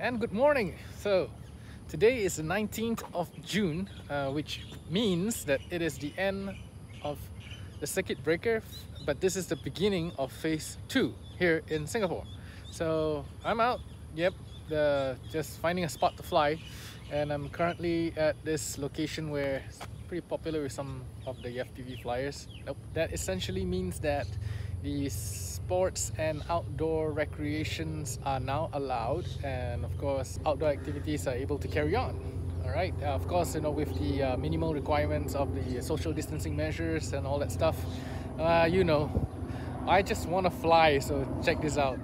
and good morning. So today is the 19th of June, uh, which means that it is the end of the circuit breaker, but this is the beginning of phase two here in Singapore. So I'm out, yep, the, just finding a spot to fly, and I'm currently at this location where it's pretty popular with some of the FPV flyers. Nope. That essentially means that the sports and outdoor recreations are now allowed and of course outdoor activities are able to carry on. All right uh, of course you know with the uh, minimal requirements of the social distancing measures and all that stuff uh, you know I just want to fly so check this out